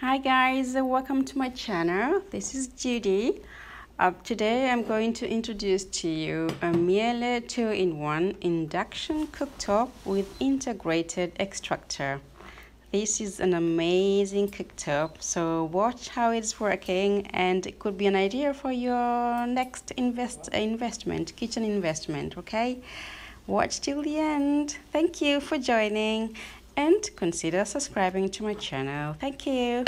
Hi guys, welcome to my channel. This is Judy. Uh, today I'm going to introduce to you a Miele 2-in-1 induction cooktop with integrated extractor. This is an amazing cooktop, so watch how it's working and it could be an idea for your next invest investment, kitchen investment, okay? Watch till the end. Thank you for joining and consider subscribing to my channel. Thank you.